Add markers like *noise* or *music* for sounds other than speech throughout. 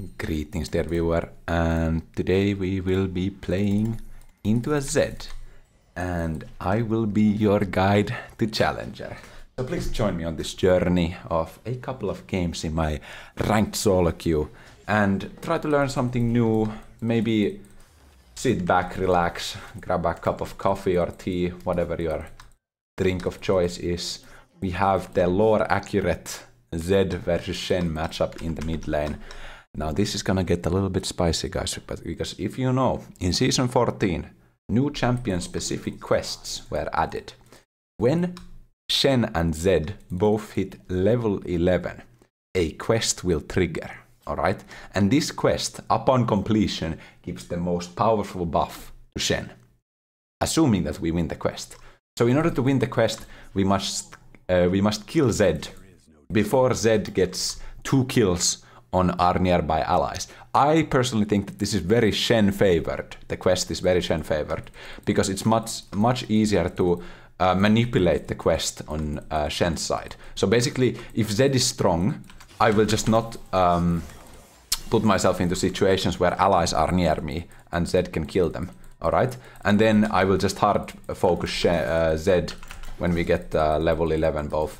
Greetings dear viewer and today we will be playing into a Zed and I will be your guide to Challenger. So please join me on this journey of a couple of games in my ranked solo queue and try to learn something new, maybe sit back, relax, grab a cup of coffee or tea, whatever your drink of choice is. We have the lore accurate Zed versus Shen matchup in the mid lane. Now this is gonna get a little bit spicy guys, but because if you know, in season 14, new champion specific quests were added. When Shen and Zed both hit level 11, a quest will trigger, alright? And this quest, upon completion, gives the most powerful buff to Shen, assuming that we win the quest. So in order to win the quest, we must uh, we must kill Zed before Zed gets two kills on our nearby allies. I personally think that this is very Shen favored. The quest is very Shen favored because it's much much easier to uh, manipulate the quest on uh, Shen's side. So basically, if Zed is strong, I will just not um, put myself into situations where allies are near me and Zed can kill them. All right, and then I will just hard focus uh, Zed when we get uh, level 11 both,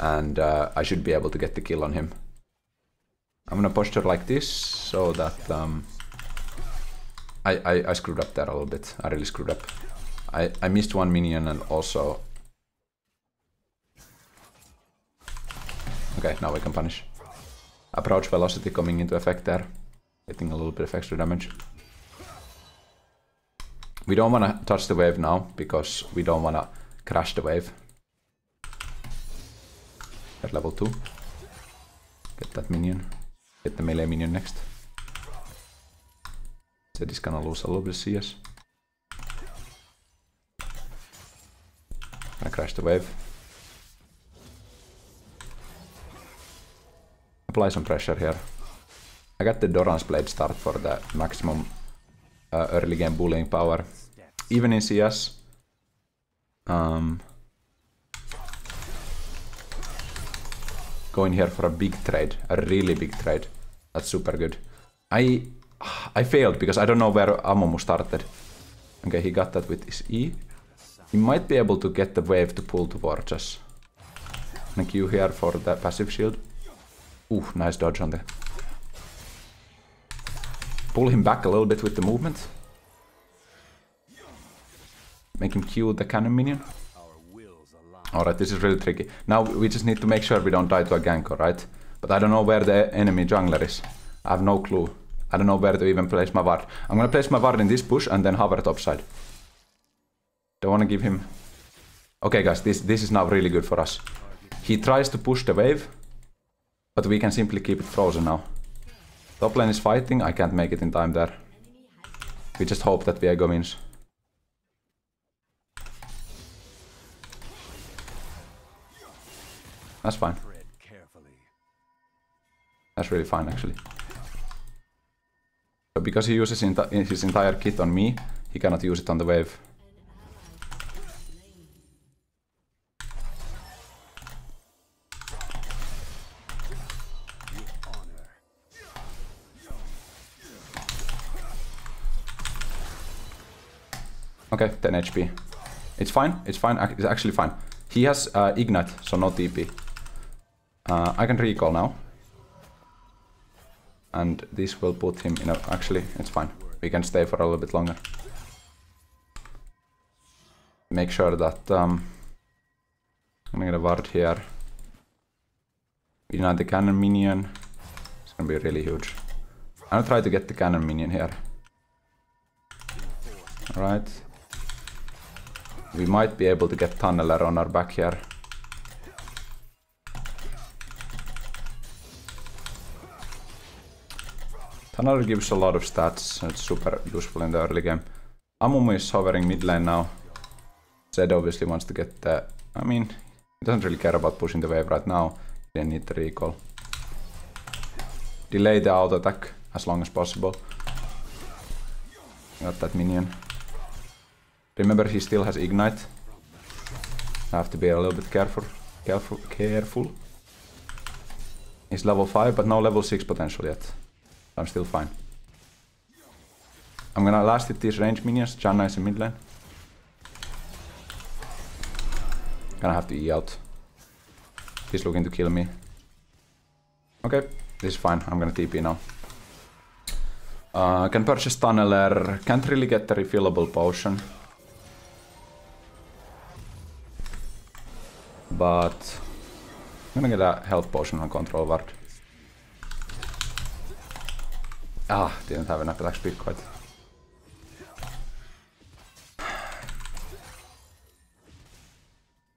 and uh, I should be able to get the kill on him. I'm gonna posture like this so that um, I, I, I screwed up there a little bit. I really screwed up. I, I missed one minion and also... Okay, now we can punish. Approach velocity coming into effect there. Getting a little bit of extra damage. We don't want to touch the wave now because we don't want to crash the wave. At level 2. Get that minion. Get the melee minion next. Zed is gonna lose a little bit of CS. I crash the wave. Apply some pressure here. I got the Doran's Blade start for the maximum uh, early game bullying power. Even in CS. Um, going here for a big trade, a really big trade. That's super good. I I failed because I don't know where Amumu started. Okay, he got that with his E. He might be able to get the wave to pull towards us. Thank you here for the passive shield. Ooh, nice dodge on the... Pull him back a little bit with the movement. Make him kill the cannon minion. Alright, this is really tricky. Now we just need to make sure we don't die to a gank, alright? But I don't know where the enemy jungler is. I have no clue. I don't know where to even place my ward. I'm gonna place my ward in this bush and then hover topside. Don't wanna give him... Okay guys, this, this is now really good for us. He tries to push the wave, but we can simply keep it frozen now. Top lane is fighting, I can't make it in time there. We just hope that Viego wins. That's fine. That's really fine actually. But because he uses his entire kit on me, he cannot use it on the wave. Okay, 10 HP. It's fine, it's fine, it's actually fine. He has uh, Ignite, so no TP. Uh, I can recall now. And this will put him in a... Actually, it's fine. We can stay for a little bit longer. Make sure that... Um, I'm gonna ward here. Ignite the cannon minion. It's gonna be really huge. I'm gonna try to get the cannon minion here. Alright. We might be able to get Tunneler on our back here. Tunneler gives a lot of stats, it's super useful in the early game. Amumu is hovering mid lane now. Zed obviously wants to get the... I mean, he doesn't really care about pushing the wave right now. They need the recall. Delay the auto attack as long as possible. Got that minion. Remember he still has ignite. I have to be a little bit careful. Careful. Careful. He's level 5 but no level 6 potential yet. I'm still fine. I'm gonna last hit these range minions. Janna is in mid lane. Gonna have to E out. He's looking to kill me. Okay, this is fine. I'm gonna TP now. Uh, can purchase Tunneler. Can't really get the refillable potion. But I'm gonna get a health potion on control ward. Ah, didn't have enough attack speed quite.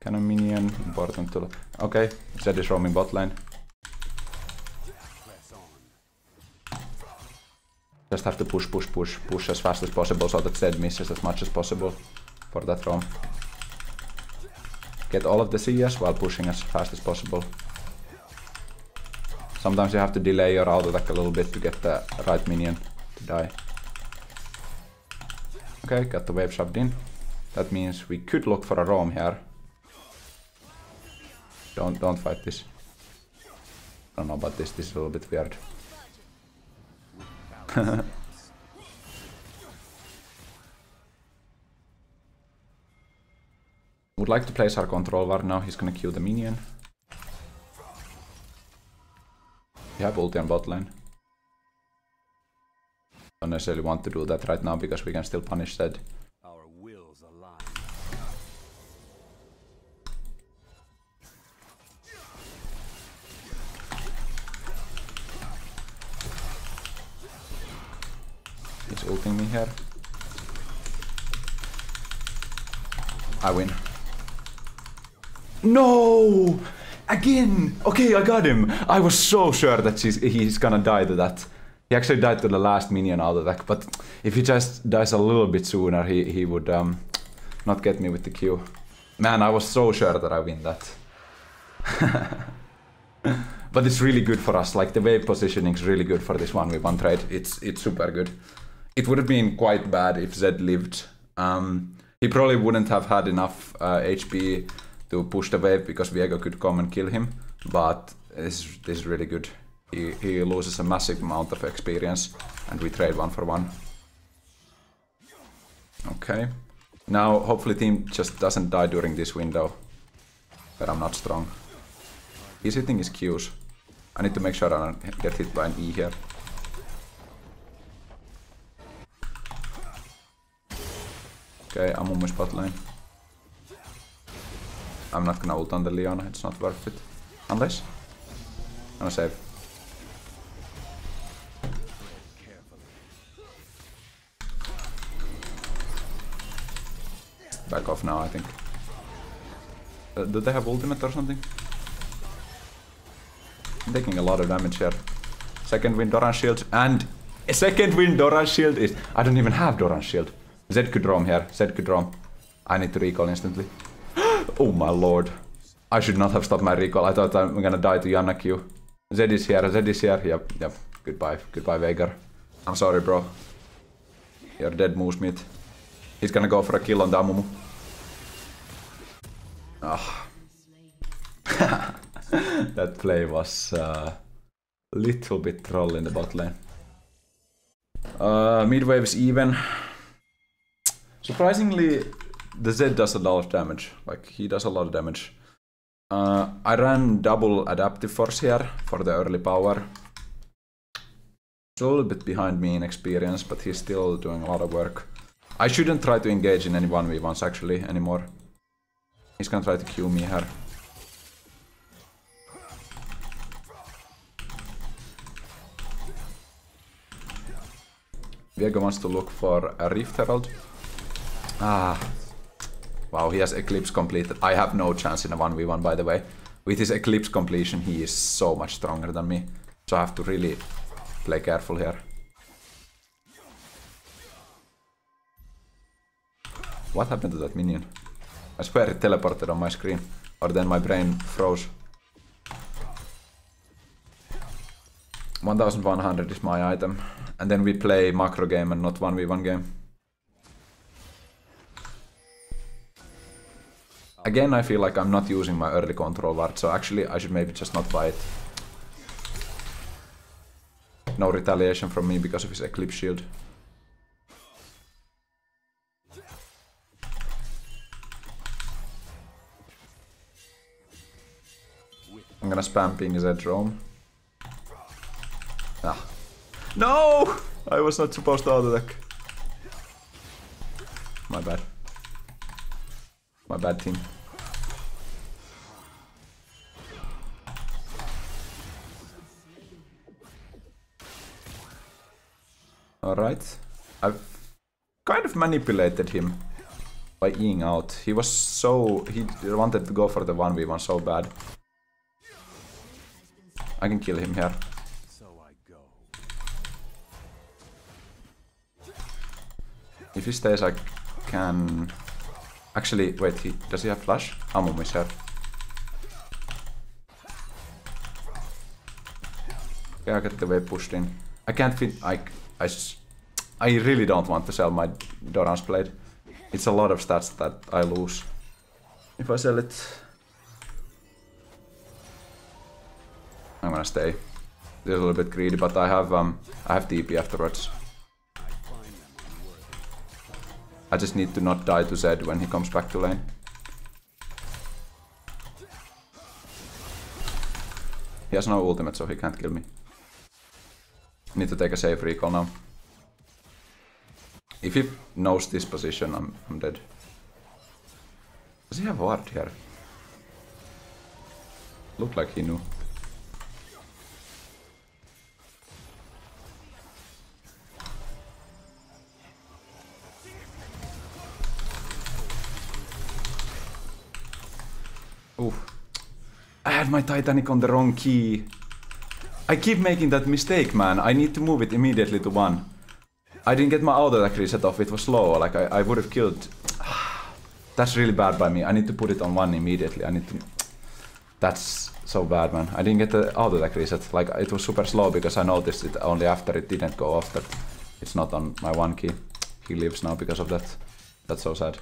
Cannon minion, important to... Okay, Zed is roaming bot lane. Just have to push, push, push, push as fast as possible so that Zed misses as much as possible for that roam. Get all of the CS while pushing as fast as possible. Sometimes you have to delay your auto attack a little bit to get the right minion to die. Okay, got the wave shoved in. That means we could look for a roam here. Don't don't fight this. I don't know about this, this is a little bit weird. *laughs* Would like to place our control ward now, he's gonna kill the minion. We have ulti on bot lane. Don't necessarily want to do that right now because we can still punish Zed. Our wills align. He's ulting me here. I win. No! Again! Okay, I got him! I was so sure that he's, gonna die to that. He actually died to the last minion auto attack, but if he just dies a little bit sooner, he, he would um, not get me with the Q. Man, I was so sure that I win that. *laughs* but it's really good for us, like the wave positioning is really good for this 1v1 trade. It's, it's super good. It would have been quite bad if Zed lived. Um, he probably wouldn't have had enough uh, HP to push the wave because Viego could come and kill him, but this, this is really good. He, he loses a massive amount of experience and we trade one for one. Okay. Now hopefully team just doesn't die during this window But I'm not strong. He's hitting his Qs. I need to make sure I don't get hit by an E here. Okay, I'm on my spot lane. I'm not gonna ult on the Leona, it's not worth it. Unless. I'm gonna save. Back off now, I think. Uh, do they have ultimate or something? I'm taking a lot of damage here. Second Wind Doran shield and a second Wind Doran shield is... I don't even have Doran shield. Zed could roam here. Zed could roam. I need to recall instantly. Oh my lord. I should not have stopped my recall. I thought I'm gonna die to Janna Q. Zed is here. Zed is here. Yep, yep. Goodbye. Goodbye, Veigar. I'm sorry, bro. You're dead, moose meat. He's gonna go for a kill on the Amumu. Ah. *laughs* that play was uh, little bit troll in the bot lane. Uh, mid even. Surprisingly, the Zed does a lot of damage. Like, he does a lot of damage. Uh, I ran double adaptive force here for the early power. He's a little bit behind me in experience, but he's still doing a lot of work. I shouldn't try to engage in any 1v1s actually anymore. He's gonna try to kill me here. Viego wants to look for a Rift Herald. Ah. Wow, he has Eclipse completed. I have no chance in a 1v1 by the way. With his Eclipse completion he is so much stronger than me. So I have to really play careful here. What happened to that minion? I swear it teleported on my screen. Or then my brain froze. 1100 is my item. And then we play macro game and not 1v1 game. Again, I feel like I'm not using my early control ward, so actually I should maybe just not buy it. no retaliation from me because of his Eclipse Shield. I'm gonna spam ping Zed roam. Ah. No! I was not supposed to auto attack. My bad. My bad team. Alright. I've kind of manipulated him by Eing out. He was so... he wanted to go for the 1v1 so bad. I can kill him here. If he stays, I can... Actually, wait, he does he have flash? Ammo is here. Okay, I get the web pushed in. I can't fit... I, I, I really don't want to sell my Doran's blade. It's a lot of stats that I lose. If I sell it... I'm gonna stay. They're a little bit greedy, but I have um I have TP afterwards. I just need to not die to Zed when he comes back to lane. He has no ultimate, so he can't kill me. Need to take a safe recall now. If he knows this position, I'm, I'm dead. Does he have ward here? Looked like he knew. My Titanic on the wrong key. I keep making that mistake, man. I need to move it immediately to one. I didn't get my auto attack reset off. It was slow. Like I, I would have killed. *sighs* That's really bad by me. I need to put it on one immediately. I need to. That's so bad, man. I didn't get the auto attack reset. Like it was super slow because I noticed it only after it didn't go off that it's not on my one key. He lives now because of that. That's so sad.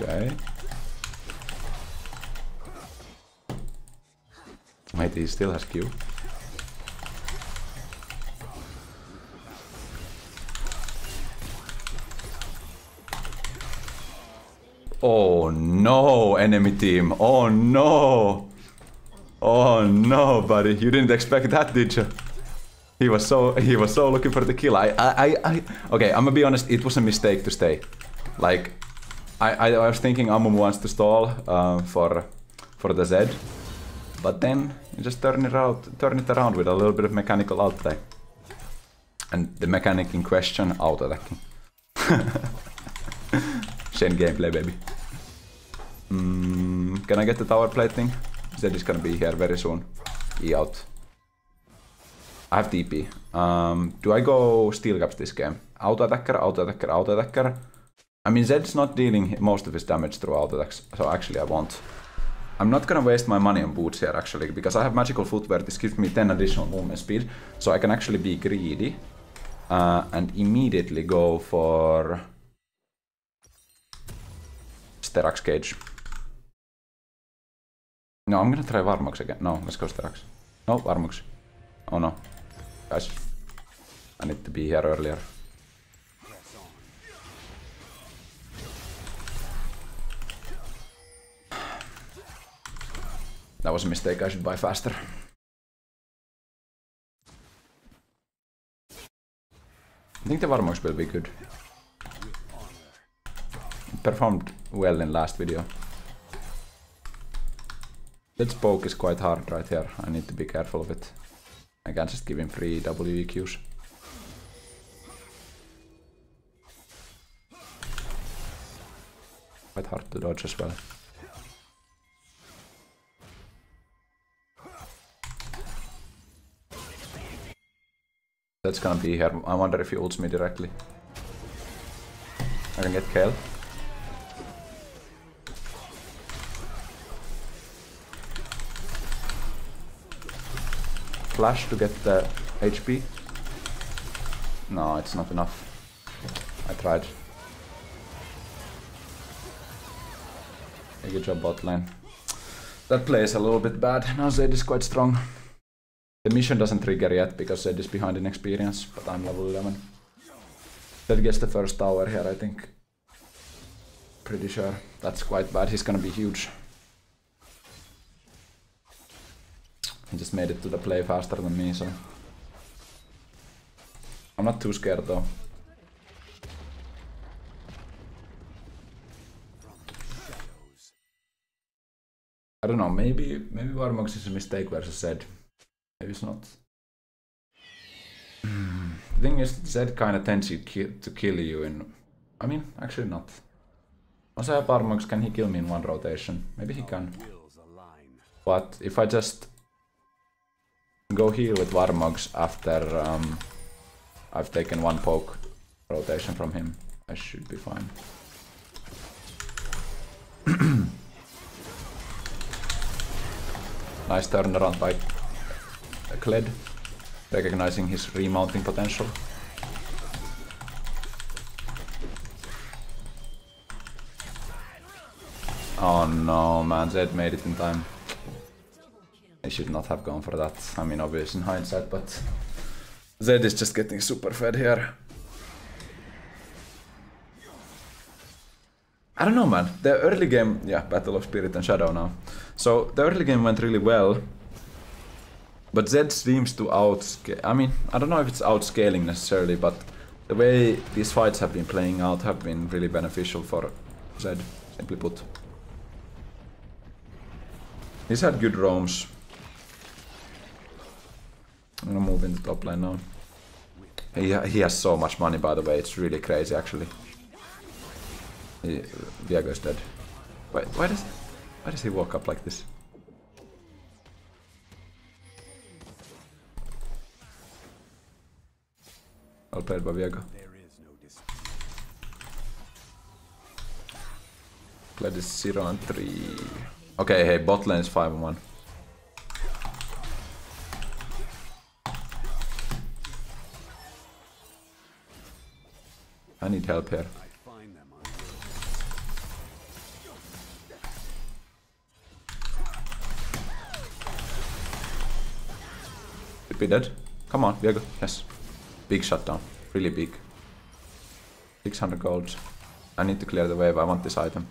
Okay. Wait, he still has Q. Oh no, enemy team. Oh no. Oh no, buddy. You didn't expect that, did you? He was so he was so looking for the kill. I I I, I okay. I'm gonna be honest. It was a mistake to stay. Like, I I, I was thinking Amumu wants to stall uh, for for the Zed, but then you just turn it out, turn it around with a little bit of mechanical outplay, and the mechanic in question auto attacking. *laughs* Shen gameplay, baby. Mm, can I get the tower plating? Zed is gonna be here very soon. E out. I have TP. Um, do I go steel caps this game? Auto attacker, auto attacker, auto attacker. I mean, Zed's not dealing most of his damage through auto attacks, so actually I won't. I'm not gonna waste my money on boots here actually, because I have magical footwear. This gives me 10 additional movement speed, so I can actually be greedy uh, and immediately go for Sterak's Gage. No, I'm gonna try Warmog's again. No, let's go Sterax. No, Warmog's. Oh no. Guys, I need to be here earlier. That was a mistake, I should buy faster. I think the Warmog's will be good. Performed well in last video. That poke is quite hard right here. I need to be careful of it. I can't just give him free WEQs. Quite hard to dodge as well. That's gonna be here. I wonder if he ults me directly. I can get Kayle. Flash to get the HP. No, it's not enough. I tried. Good job bot lane. That play is a little bit bad. Now Zed is quite strong. The mission doesn't trigger yet because Zed is behind in experience, but I'm level 11. Zed gets the first tower here, I think. Pretty sure. That's quite bad. He's gonna be huge. He just made it to the play faster than me, so... I'm not too scared though. I don't know, maybe maybe Warmog's is a mistake versus Zed. Maybe it's not. The thing is, Zed kinda tends you ki to kill you in... I mean, actually not. Also have Warmog's, can he kill me in one rotation? Maybe he can. But if I just go heal with Warmogs after um, I've taken one poke rotation from him, I should be fine. *clears throat* nice turnaround by Kled, recognizing his remounting potential. Oh no, man, Zed made it in time. I should not have gone for that. I mean, obvious in hindsight, but Zed is just getting super fed here. I don't know, man. The early game, yeah, Battle of Spirit and Shadow now. So the early game went really well, but Zed seems to outscale. I mean, I don't know if it's outscaling necessarily, but the way these fights have been playing out have been really beneficial for Zed, simply put. He's had good roams. I'm gonna move into top lane now. He, he has so much money, by the way. It's really crazy, actually. He, Viego's dead. Wait, why does why does he walk up like this? Is no dis- Played is 0 and 3. Okay, hey, bot lane is 5 and 1. I need help here. Should be dead. Come on, Viego. Yes. Big shutdown. Really big. 600 gold. I need to clear the wave. I want this item.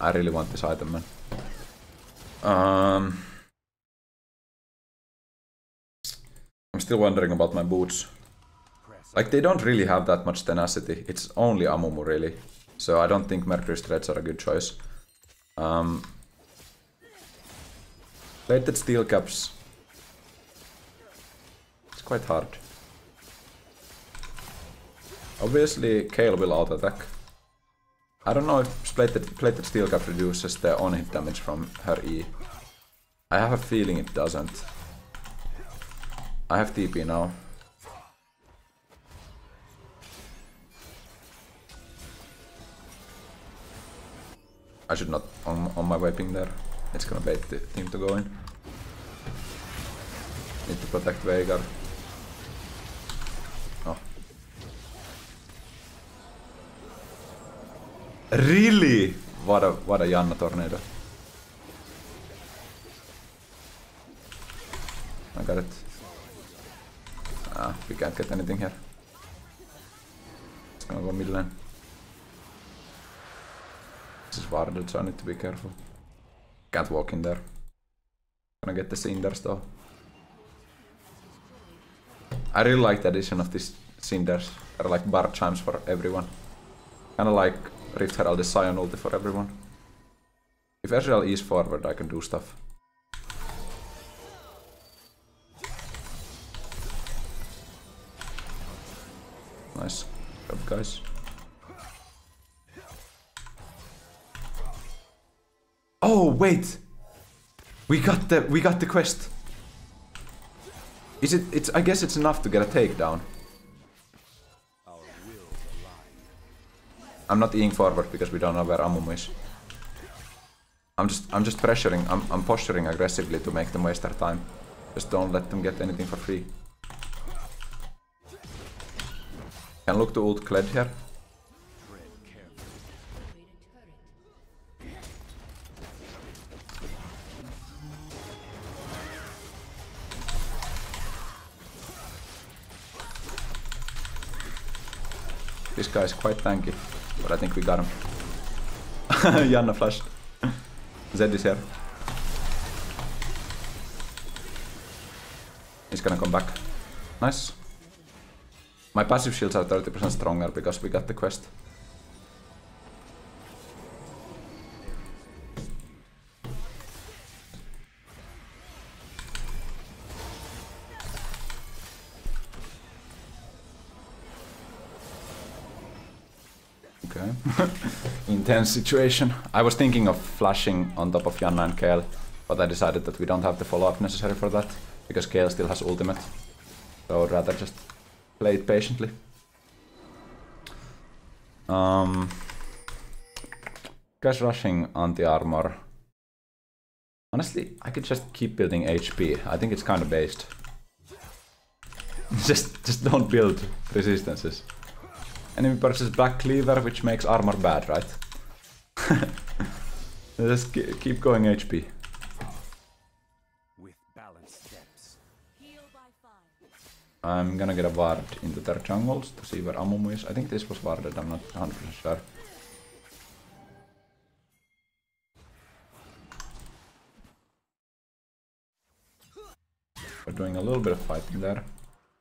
I really want this item, man. Um, I'm still wondering about my boots. Like, they don't really have that much tenacity. It's only Amumu, really. So I don't think Mercury Treads are a good choice. Um, plated steel caps. It's quite hard. Obviously, Kayle will auto-attack. I don't know if plated, plated steel cap reduces the on-hit damage from her E. I have a feeling it doesn't. I have TP now. I should not on, on my way ping there. It's gonna bait the team to go in. Need to protect Veigar. Oh. Really? What a what a Janna tornado. I got it. Ah, we can't get anything here. It's gonna go mid lane. This is warded, so I need to be careful. Can't walk in there. Gonna get the cinders though. I really like the addition of these cinders. They're like Bard chimes for everyone. Kinda like Rift Herald is Sion ulti for everyone. If Ezreal is forward, I can do stuff. Nice guys. Oh wait, we got the we got the quest. Is it? It's. I guess it's enough to get a takedown. I'm not eating forward because we don't know where Amumu is. I'm just I'm just pressuring. I'm I'm posturing aggressively to make them waste their time. Just don't let them get anything for free. Can look to old Kled here. This guy is quite tanky, but I think we got him. *laughs* Janna flashed. Zed is here. He's gonna come back. Nice. My passive shields are 30% stronger because we got the quest. Intense situation. I was thinking of flashing on top of Janna and Kayle, but I decided that we don't have the follow-up necessary for that, because Kayle still has ultimate. So I'd rather just play it patiently. Um, guys rushing anti-armor. Honestly, I could just keep building HP. I think it's kind of based. *laughs* just, just don't build resistances. Enemy purchases Black Cleaver, which makes armor bad, right? *laughs* Just ke- keep going HP. With balanced steps. I'm gonna get a ward into their jungles to see where Amumu is. I think this was warded, I'm not 100% sure. We're doing a little bit of fighting there.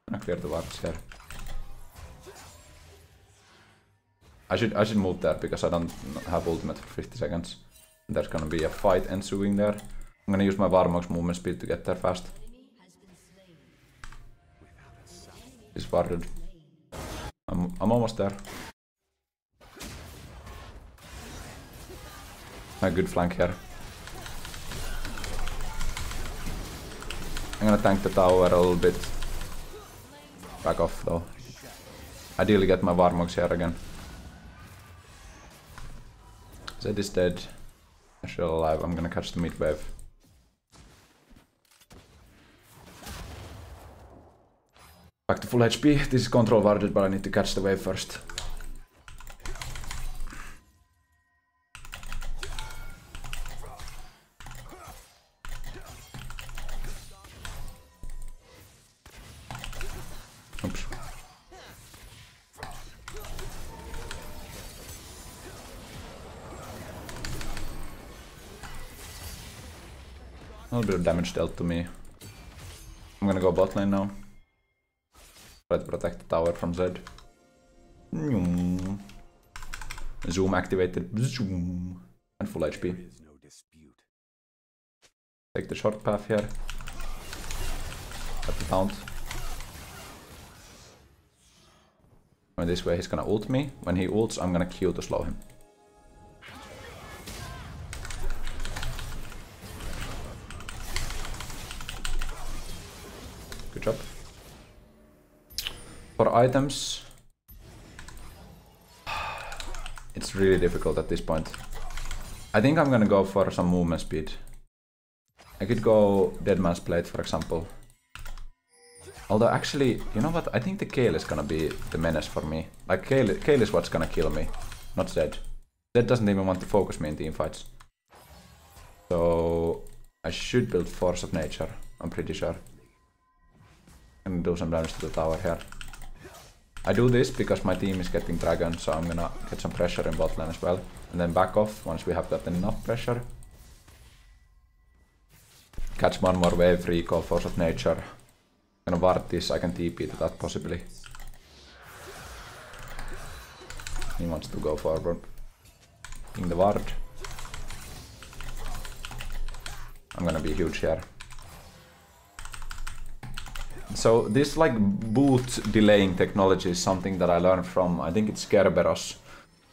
Gonna clear the wards here. I should I should move there because I don't have ultimate for 50 seconds. There's gonna be a fight ensuing there. I'm gonna use my Warmog's movement speed to get there fast. He's warded. I'm, I'm almost there. A good flank here. I'm gonna tank the tower a little bit. Back off though. Ideally get my Warmogs here again. Zed is dead. Still alive. I'm gonna catch the mid wave. Back to full HP. This is control warded, but I need to catch the wave first. Bit of damage dealt to me. I'm gonna go bot lane now. Try to protect the tower from Zed. Zoom Zoom activated. Zoom. And full HP. There is no dispute. Take the short path here. At the taunt. Going this way, he's gonna ult me. When he ults, I'm gonna Q to slow him. For items, it's really difficult at this point. I think I'm gonna go for some movement speed. I could go Deadman's Plate, for example. Although, actually, you know what? I think the Kayle is gonna be the menace for me. Like, Kayle, Kayle is what's gonna kill me, not Zed. Zed doesn't even want to focus me in team fights. So, I should build Force of Nature, I'm pretty sure. And do some damage to the tower here. I do this because my team is getting Dragon, so I'm gonna get some pressure in bot lane as well. And then back off once we have gotten enough pressure. Catch one more wave, recall, Force of Nature. Gonna ward this, I can TP to that possibly. He wants to go forward. In the ward. I'm gonna be huge here. So this like boot delaying technology is something that I learned from, I think it's Kerberos.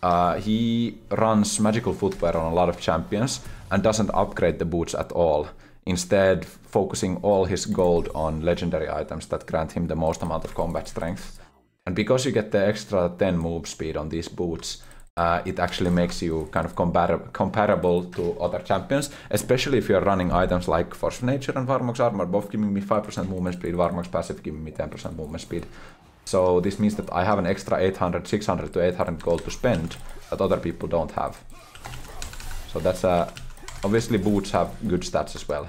Uh, he runs magical footwear on a lot of champions and doesn't upgrade the boots at all. Instead, focusing all his gold on legendary items that grant him the most amount of combat strength. And because you get the extra 10 move speed on these boots, uh, it actually makes you kind of compar- comparable to other champions, especially if you're running items like Force of Nature and Warmog's Armor, both giving me 5% movement speed, Warmog's passive giving me 10% movement speed. So this means that I have an extra 800, 600 to 800 gold to spend that other people don't have. So that's uh, obviously boots have good stats as well,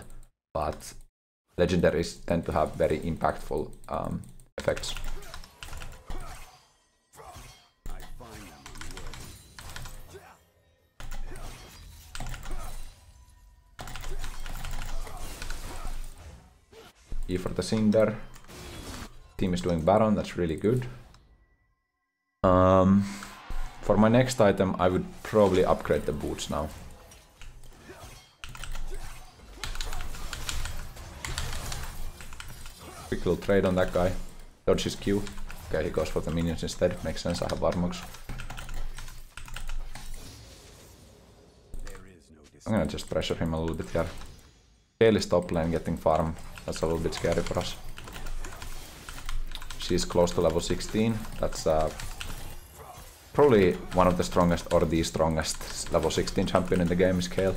but legendaries tend to have very impactful um, effects. E for the Cinder. Team is doing Baron, that's really good. Um, for my next item, I would probably upgrade the boots now. Quick little trade on that guy. Dodge his Q. Okay, he goes for the minions instead. Makes sense, I have no I'm gonna just pressure him a little bit here. Kayle is top lane getting farm. That's a little bit scary for us. She's close to level 16. That's uh, probably one of the strongest or the strongest level 16 champion in the game is Kayle.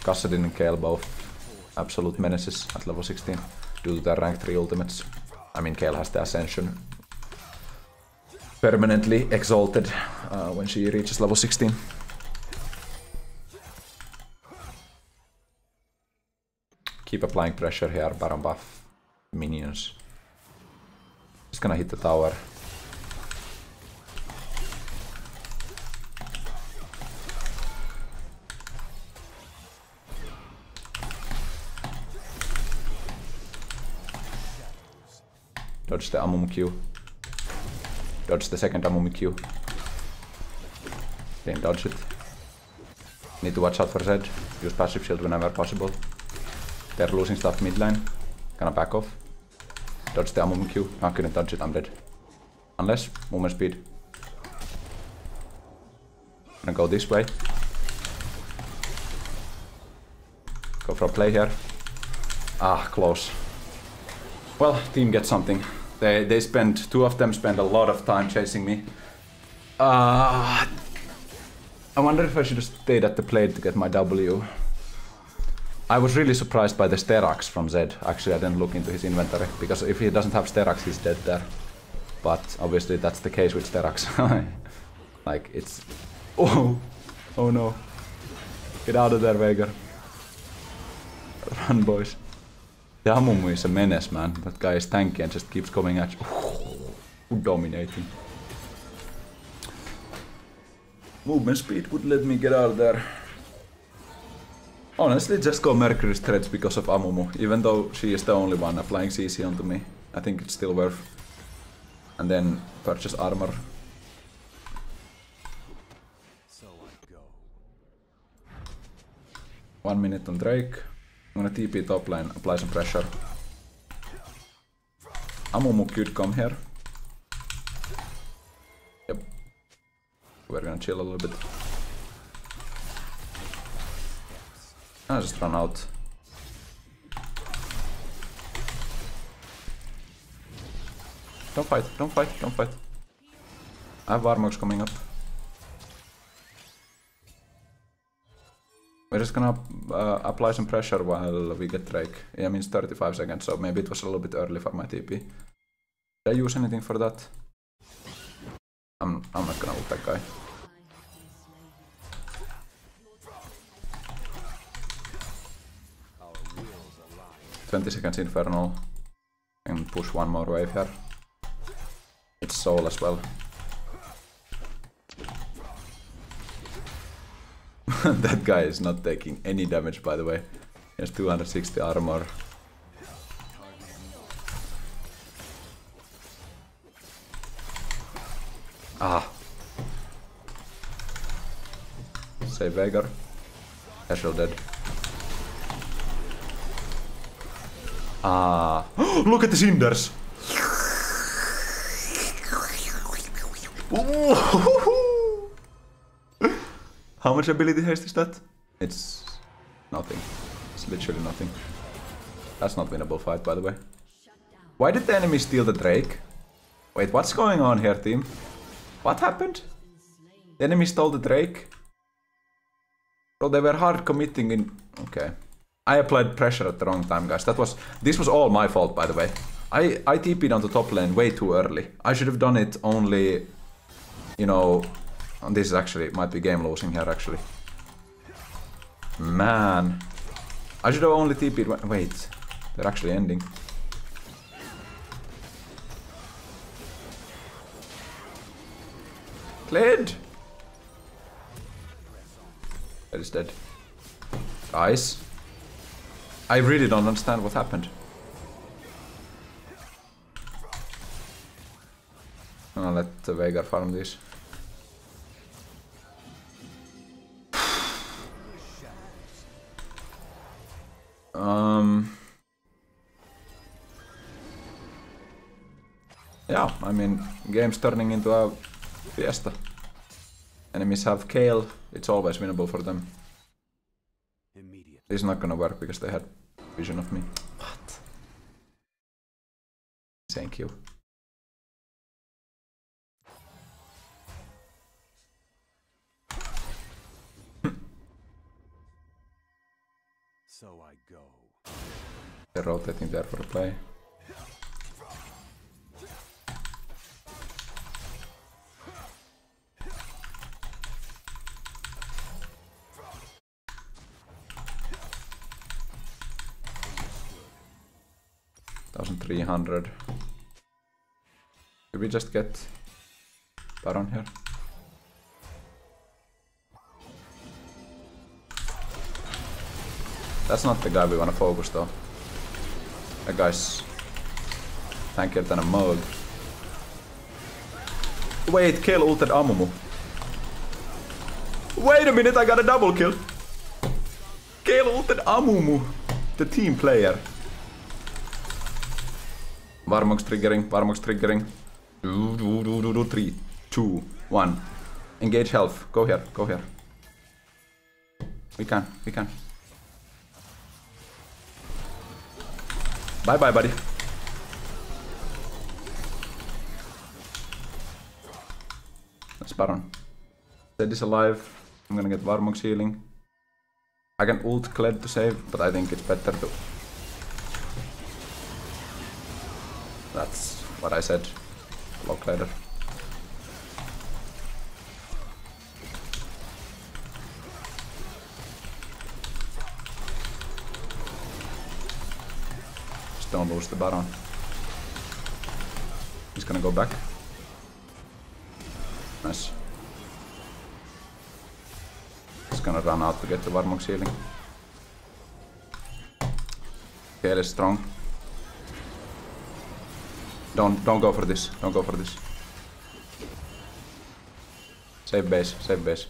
Kassadin and Kayle both absolute menaces at level 16 due to their rank 3 ultimates. I mean Kayle has the Ascension permanently exalted uh, when she reaches level 16. Keep applying pressure here, Baron buff, minions. Just gonna hit the tower. Dodge the Amumu Q. Dodge the second Amumu Q. Didn't dodge it. Need to watch out for Zed. Use passive shield whenever possible. They're losing stuff mid lane. Gonna back off. Dodge the Amumu Q. I couldn't dodge it, I'm dead. Unless, movement speed. Gonna go this way. Go for a play here. Ah, close. Well, team gets something. They they spend two of them spend a lot of time chasing me. Uh, I wonder if I should have stayed at the plate to get my W. I was really surprised by the Sterak's from Zed. Actually, I didn't look into his inventory because if he doesn't have Sterak's, he's dead there. But obviously, that's the case with Sterak's. *laughs* like it's oh oh no! Get out of there, Veigar. Run, boys. The Amumu is a menace, man. That guy is tanky and just keeps coming at you. Dominating. Movement speed would let me get out of there. Honestly, just go Mercury's Treads because of Amumu, even though she is the only one applying CC onto me. I think it's still worth. And then purchase armor. So I go. One minute on Drake. I'm gonna TP top lane, apply some pressure. Amumu could come here. Yep. We're gonna chill a little bit. I just run out. Don't fight, don't fight, don't fight. I have Warmogs coming up. We're just gonna uh, apply some pressure while we get Drake. Yeah, means 35 seconds, so maybe it was a little bit early for my TP. Did I use anything for that? I'm, I'm not gonna ult that guy. 20 seconds Infernal. And push one more wave here. It's Soul as well. *laughs* that guy is not taking any damage by the way. He has 260 armor. Ah. Save Veigar. Casual dead. Ah. Look at the cinders! How much ability haste is that? It's nothing. It's literally nothing. That's not winnable fight, by the way. Why did the enemy steal the Drake? Wait, what's going on here, team? What happened? The enemy stole the Drake. Bro, they were hard committing in... Okay. I applied pressure at the wrong time, guys. That was... This was all my fault, by the way. I, I TP'd on the top lane way too early. I should have done it only... You know... This is actually... Might be game losing here, actually. Man. I should have only TP'd... Wait. They're actually ending. Cleared! That is dead. Guys. I really don't understand what happened. I'll let the Veigar farm this. Um. Yeah, I mean, game's turning into a fiesta. Enemies have Kayle, it's always winnable for them. Immediate. This is not gonna work because they had vision of me. What? Thank you. So I go. They're rotating there for a play. Thousand three hundred. Did we just get Baron here? That's not the guy we wanna focus though. That guy's tankier than a mug. Wait, Kled ulted Amumu. Wait a minute, I got a double kill. Kled ulted Amumu, the team player. Warmog's triggering, Warmog's triggering. Three, two, one. Engage health. Go here, go here. We can, we can. Bye bye, buddy. That's Baron. Zed is alive. I'm gonna get Warmog's healing. I can ult Kled to save, but I think it's better to... That's what I said. Block later. Just don't lose the Baron. He's gonna go back. Nice. He's gonna run out to get the Warmog's healing. Kayle is strong. Don't don't go for this. Don't go for this. Save base, save base.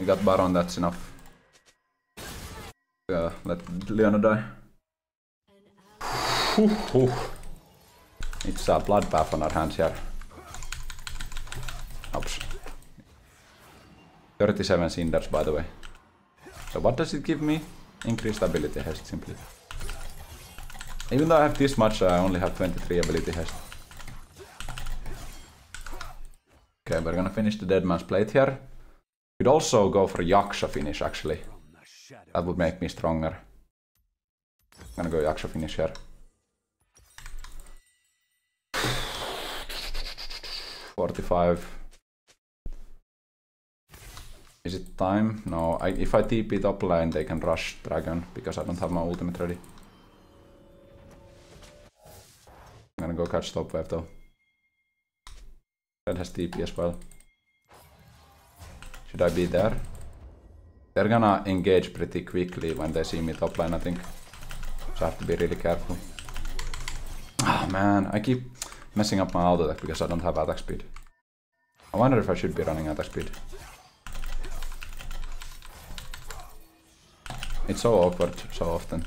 We got Baron, that's enough. Yeah, let Leona die. It's a bloodbath on our hands here. Oops. 37 cinders by the way. So what does it give me? Increased ability haste simply. Even though I have this much, I only have 23 ability haste. Okay, we're gonna finish the dead man's plate here. Could also go for Jak'Sho finish actually. That would make me stronger. I'm gonna go Jak'Sho finish here. Forty-five. Is it time? No. I, if I TP top lane, they can rush dragon because I don't have my ultimate ready. I'm gonna go catch top wave though. Red has TP as well. Should I be there? They're gonna engage pretty quickly when they see me top line, I think. So I have to be really careful. Ah man, I keep messing up my auto attack because I don't have attack speed. I wonder if I should be running attack speed. It's so awkward so often.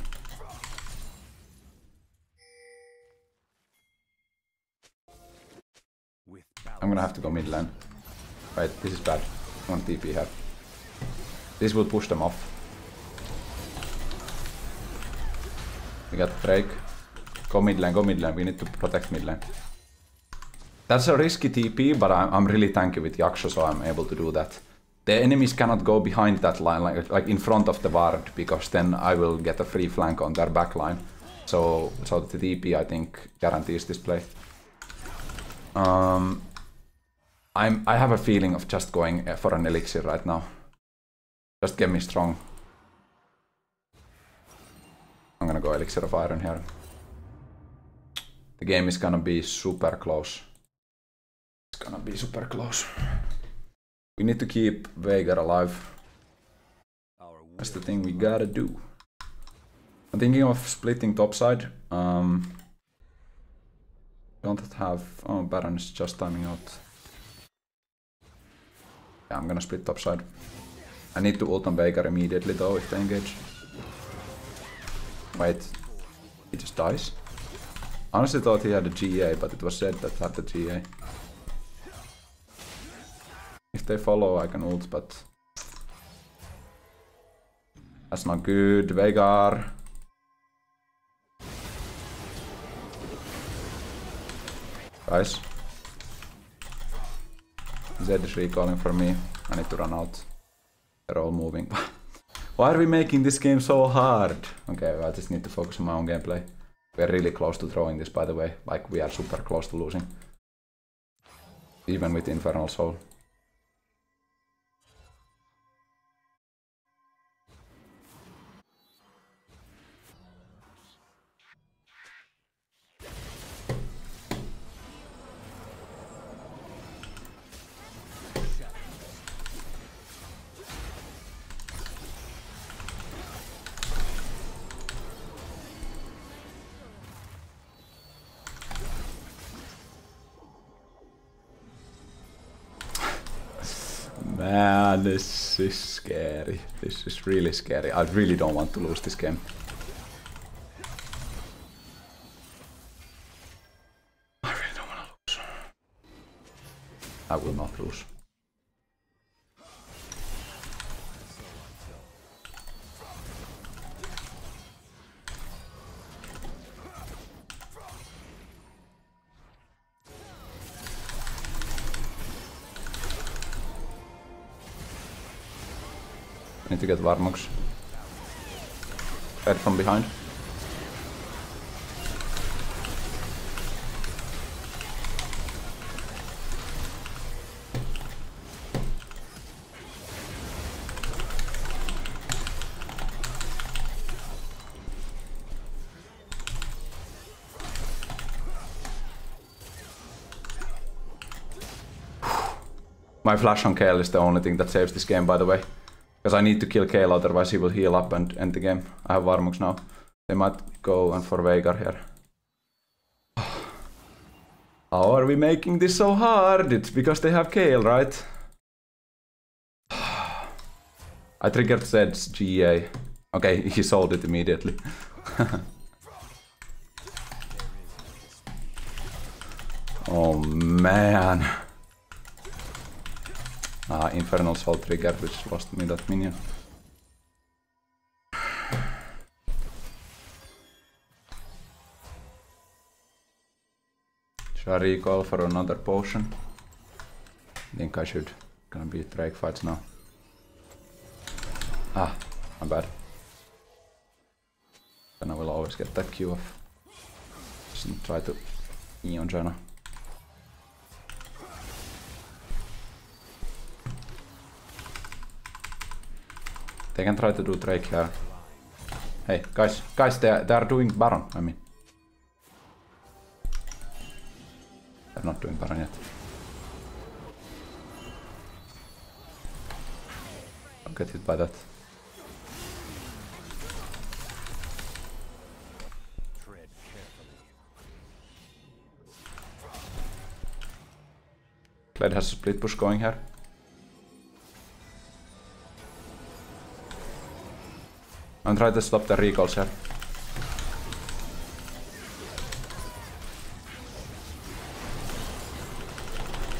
I'm gonna have to go mid lane. Right, this is bad. One TP here. This will push them off. We got Drake. Go mid lane, go mid lane. We need to protect mid lane. That's a risky TP, but I'm, I'm really tanky with Jak'Sho, so I'm able to do that. The enemies cannot go behind that line, like, like in front of the Ward, because then I will get a free flank on their back line. So, so the TP, I think, guarantees this play. Um, I'm, I have a feeling of just going uh, for an elixir right now. Just get me strong. I'm gonna go elixir of iron here. The game is gonna be super close. It's gonna be super close. We need to keep Veigar alive. That's the thing we gotta do. I'm thinking of splitting topside. Um, don't have. Oh, Baron is just timing out. Yeah, I'm gonna split topside. I need to ult on Veigar immediately though if they engage. Wait, he just dies? Honestly thought he had a GA, but it was Zed that had the GA. If they follow, I can ult, but that's not good. Veigar. Guys. Zed is recalling for me. I need to run out. They're all moving. *laughs* Why are we making this game so hard? Okay, well, I just need to focus on my own gameplay. We're really close to throwing this, by the way. Like, we are super close to losing. Even with Infernal Soul. Man, this is scary. This is really scary. I really don't want to lose this game. I really don't want to lose. I will not lose. Need to get Warmog's. Head from behind. My flash on Kayle is the only thing that saves this game, by the way. Because I need to kill Kayle, otherwise he will heal up and end the game. I have Warmog's now. They might go and for Veigar here. How are we making this so hard? It's because they have Kayle, right? I triggered Zed's GA. Okay, *laughs* he sold it immediately. *laughs* oh man. Infernal Soul trigger, which lost me that minion. Should I recall for another potion? I think I should. Gonna be Drake fights now. Ah, my bad. Then I will always get that Q off. Just try to Eon Janna. They can try to do Drake here. Hey, guys, guys, they are, they are doing Baron, I mean. They're not doing Baron yet. I'll get hit by that. Kled has a split push going here. I'm trying to stop the recalls here.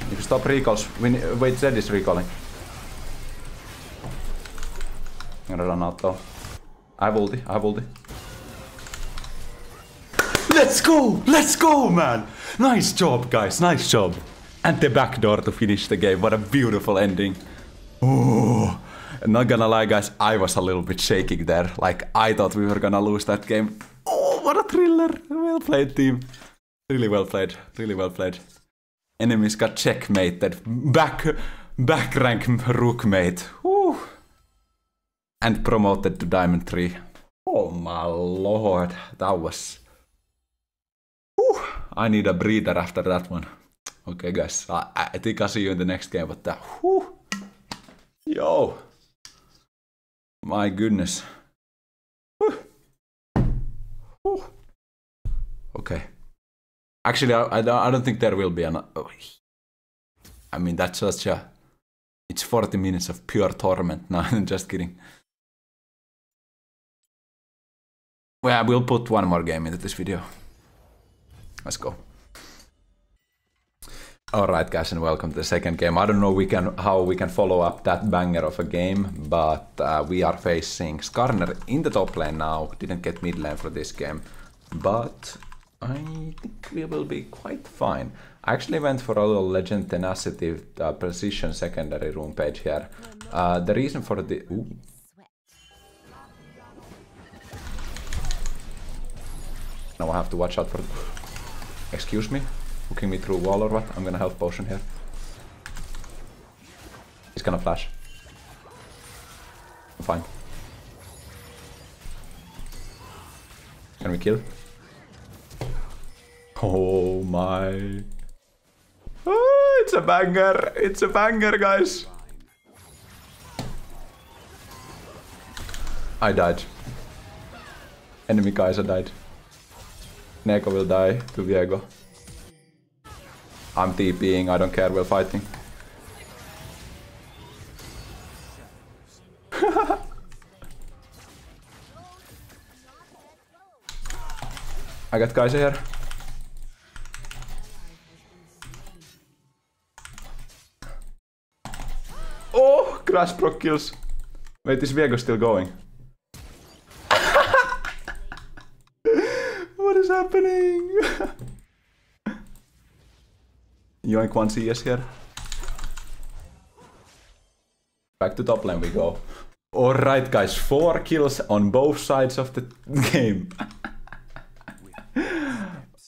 If you stop recalls, we wait, Zed is recalling. I'm gonna run out though. I have ulti, I have ulti. Let's go! Let's go, man! Nice job, guys. Nice job. And the backdoor to finish the game. What a beautiful ending. Oh, not gonna lie, guys. I was a little bit shaking there. Like I thought we were gonna lose that game. Oh, what a thriller! Well played, team. Really well played. Really well played. Enemies got checkmated. Back, back rank rookmate. Whew. And promoted to Diamond 3. Oh my lord, that was... Whew. I need a breather after that one. Okay guys, I, I think I'll see you in the next game, but that... Whew. Yo! My goodness. Whew. Whew. Okay. Actually, I, I, don't, think there will be an... Oh, I mean, that's such a... It's 40 minutes of pure torment. *laughs* No, I'm just kidding. Well, we'll put one more game into this video. Let's go. Alright guys and welcome to the second game. I don't know we can how we can follow up that banger of a game, but uh, we are facing Skarner in the top lane now. Didn't get mid lane for this game, but I think we will be quite fine. I actually went for a little Legend Tenacity uh, Precision secondary rune page here. Uh, the reason for the... Ooh. Now I have to watch out for... Excuse me? Hooking me through wall or what? I'm gonna health potion here. He's gonna flash. I'm fine. Can we kill? Oh my. Oh, it's a banger. It's a banger, guys. I died. Enemy Kai'Sa died. Neeko will die to Viego. I'm TPing, I don't care, we're fighting. *laughs* I got guys here. Oh, Grasp proc kills. Wait, is Viego still going? what is happening? Yoink one CS here. Back to top lane we go. Alright guys, 4 kills on both sides of the game.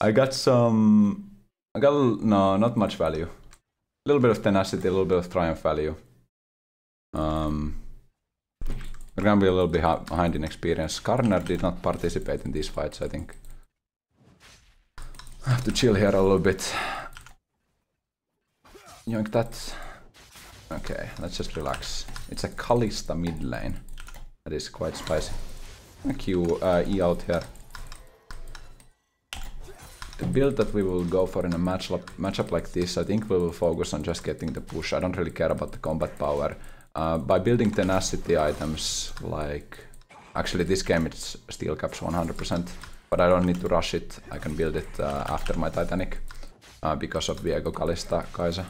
I got some... I got... No, not much value. A little bit of tenacity, a little bit of triumph value. Um, we're gonna be a little bit behind in experience. Skarner did not participate in these fights, I think. I have to chill here a little bit. That. Okay, let's just relax. It's a Kalista mid lane. That is quite spicy. Thank you, uh, E out here. The build that we will go for in a matchup, matchup like this, I think we will focus on just getting the push. I don't really care about the combat power. Uh, by building tenacity items, like... Actually, this game it's steel caps 100%, but I don't need to rush it. I can build it uh, after my Titanic, uh, because of Viego Kalista Kai'Sa.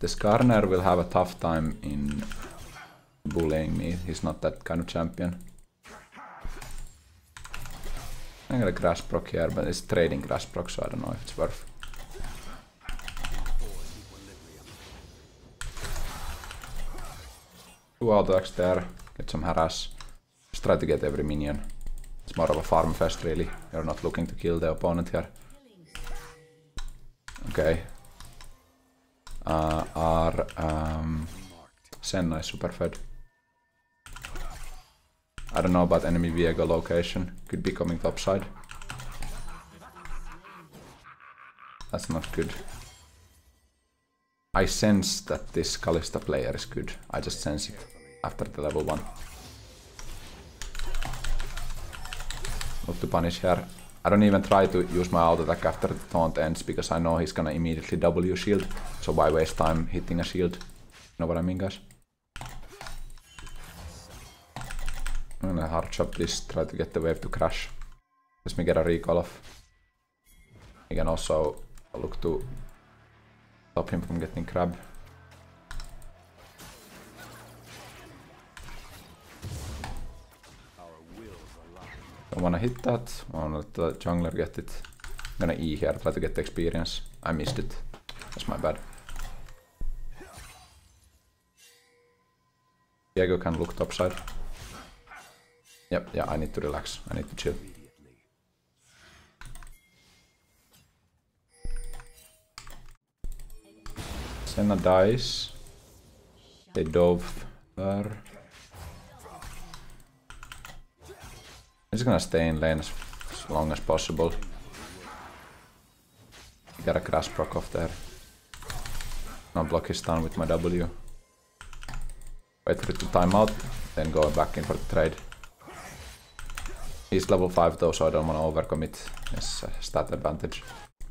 The Skarner will have a tough time in bullying me. He's not that kind of champion. I'm gonna grasp proc here, but it's trading grasp proc, so I don't know if it's worth. Two auto attacks there, get some harass. Just try to get every minion. It's more of a farm fest really. You're not looking to kill the opponent here. Okay. Uh, our um, Senna is super fed. I don't know about enemy Viego location. Could be coming topside. That's not good. I sense that this Kalista player is good. I just sense it after the level 1. Look to punish here. I don't even try to use my auto attack after the taunt ends because I know he's gonna immediately W shield. So why waste time hitting a shield? You know what I mean guys? I'm gonna hard chop this, try to get the wave to crash. Let me get a recall off. I can also look to stop him from getting crab. Don't wanna hit that. I wanna let the jungler get it. I'm gonna E here, try to get the experience. I missed it. That's my bad. Viego can look topside. Yep, yeah, I need to relax. I need to chill. Senna dies. They dove there. Just gonna stay in lane as, long as possible. Got a grasp proc off there. Now block his stun with my W. Wait for it to time out, then go back in for the trade. He's level 5 though, so I don't want to overcommit. Uh, stat advantage.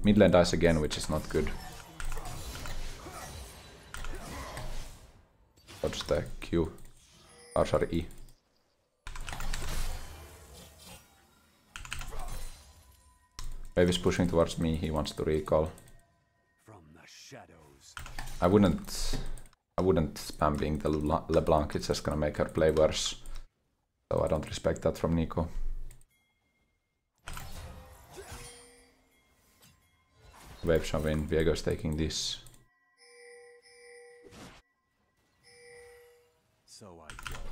Mid lane dies again, which is not good. Dodge the Q. Or sorry, E. Is pushing towards me, he wants to recall. I wouldn't... I wouldn't spam being the LeBlanc, it's just gonna make her play worse. So I don't respect that from Neeko. Wave shove in, Viego's taking this.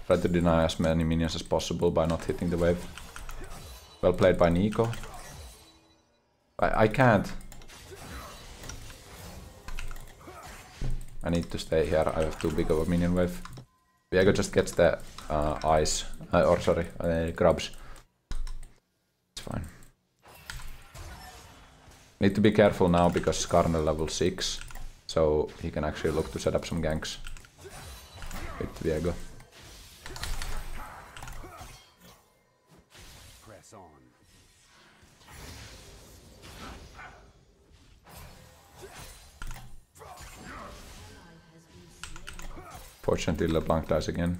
Try to deny as many minions as possible by not hitting the wave. Well played by Neeko. I, I can't. I need to stay here, I have too big of a minion wave. Viego just gets the uh, eyes, uh, or sorry, uh, grubs. It's fine. Need to be careful now because Skarner level 6, so he can actually look to set up some ganks with Viego. Fortunately, LeBlanc dies again.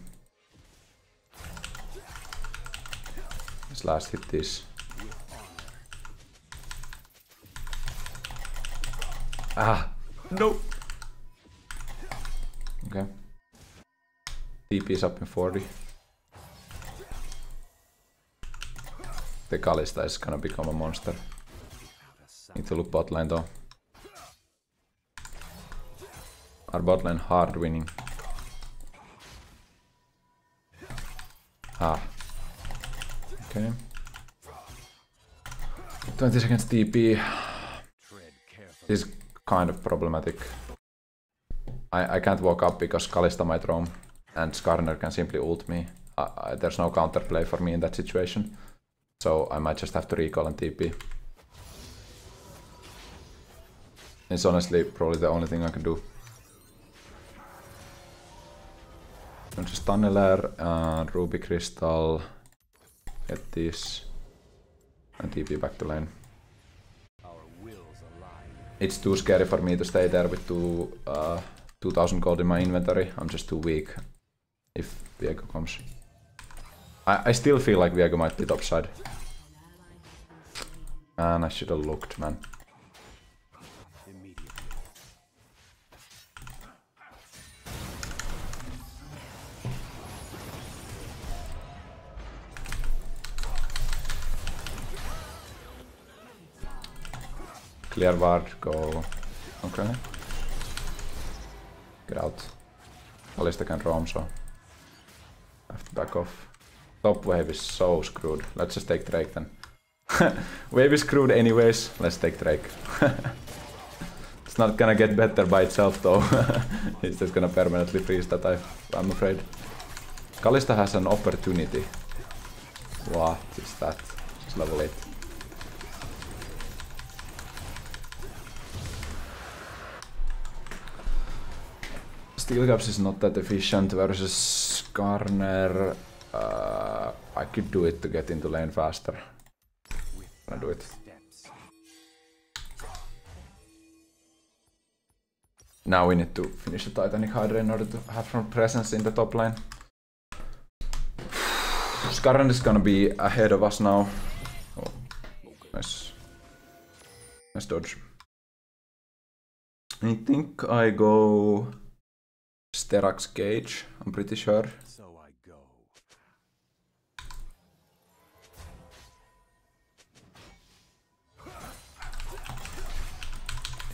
His last hit this. Ah! No! Okay. TP is up in 40. The Kalista is gonna become a monster. Need to look bot lane though. Our bot lane hard winning. Ah. Okay. 20 seconds TP carefully. is kind of problematic. I, I can't walk up because Kalista might roam and Skarner can simply ult me. I, I, there's no counterplay for me in that situation. So I might just have to recall and TP. It's honestly probably the only thing I can do. Tunneler, uh, Ruby Crystal, get this, and TP back to lane. It's too scary for me to stay there with two, uh, 2000 gold in my inventory. I'm just too weak if Viego comes. I, I still feel like Viego might be topside. Man, I should have looked, man. Clear ward, go. Okay. Get out. Kalista can roam, so. Have to back off. Top wave is so screwed. Let's just take Drake then. *laughs* wave is screwed anyways. Let's take Drake. *laughs* it's not gonna get better by itself though. *laughs* it's just gonna permanently freeze that I, I'm afraid. Kalista has an opportunity. What is that? It's level 8. Steel Caps is not that efficient versus Skarner. Uh, I could do it to get into lane faster. I do it? Now we need to finish the Titanic Hydra in order to have some presence in the top lane. *sighs* Skarner is gonna be ahead of us now. Oh, nice. Nice dodge. I think I go Sterax Cage, I'm pretty sure.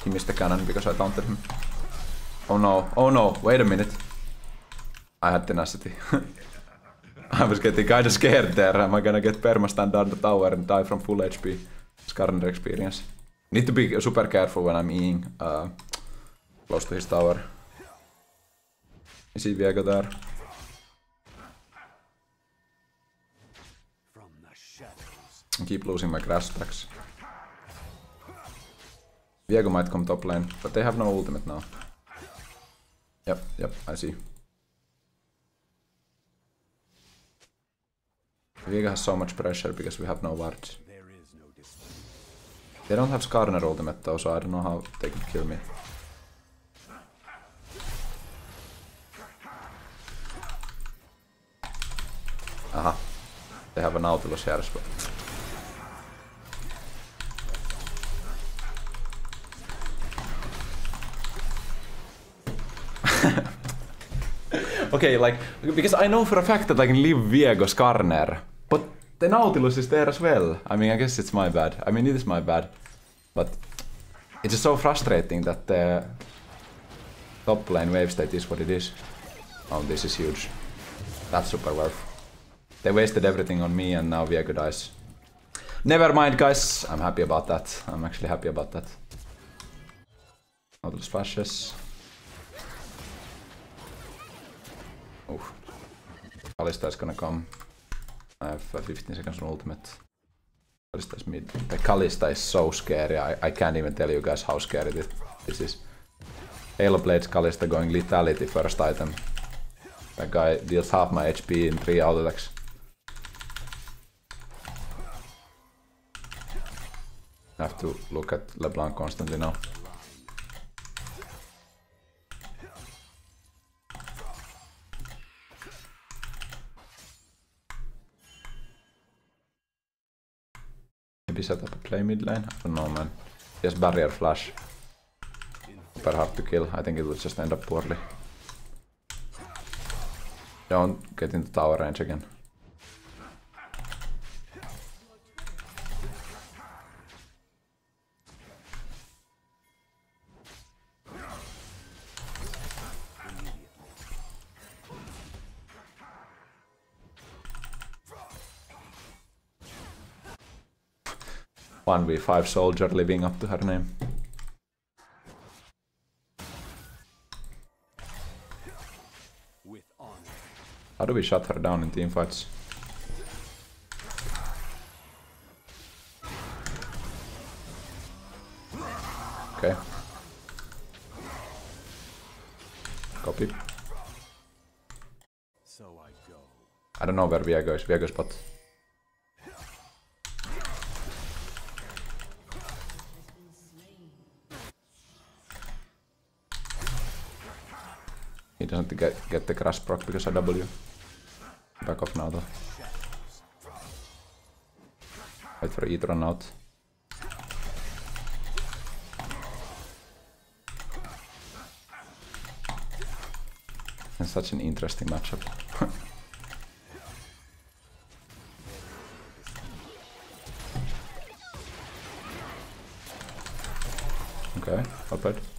He missed the cannon because I taunted him. Oh no, oh no, wait a minute. I had tenacity. *laughs* I was getting kinda scared there. Am I gonna get permastan down the tower and die from full HP? Scarner experience. Need to be super careful when I'm eating uh, close to his tower. Is? From the shadows. I keep losing my grasp stacks. Viego might come top lane, but they have no ultimate now. Yep, yep, I see. Viego has so much pressure because we have no wards. They don't have Skarner ultimate though, so I don't know how they could kill me. Aha. They have a Nautilus here as well. *laughs* okay, like, because I know for a fact that I can leave Viego Skarner, but the Nautilus is there as well. I mean, I guess it's my bad. I mean, it is my bad. But it's just so frustrating that the top lane wave state is what it is. Oh, this is huge. That's super worth. They wasted everything on me and now Viego dies. Never mind, guys. I'm happy about that. I'm actually happy about that. Flashes. Oof. Kalista is gonna come. I have uh, 15 seconds on ultimate. Kalista is mid. The Kalista is so scary. I, I can't even tell you guys how scary this, this is. Hail of Blades Kalista going lethality first item. That guy deals half my HP in 3 auto attacks. Have to look at LeBlanc constantly now. Maybe set up a play mid lane? I don't know man. Yes, barrier flash. Super hard to kill. I think it will just end up poorly. Don't get into tower range again. One v five soldier living up to her name. How do we shut her down in team fights? Okay. Copy. So I go. I don't know where Viego is. Viego spot. He doesn't get, get the grasp proc because I W. Back off now though. Wait for E to run out. It's such an interesting matchup. *laughs* okay, not bad.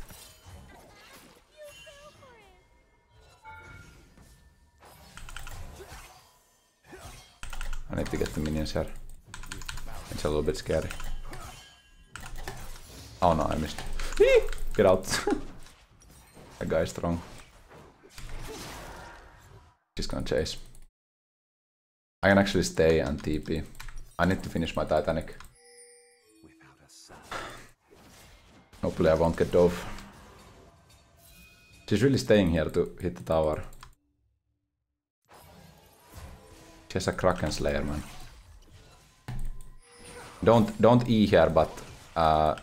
Little bit scary. Oh no, I missed. *laughs* Get out. *laughs* that guy is strong. She's gonna chase. I can actually stay and TP. I need to finish my Titanic. Hopefully I won't get dove. She's really staying here to hit the tower. She has a Kraken Slayer, man. Don't don't E here, but uh,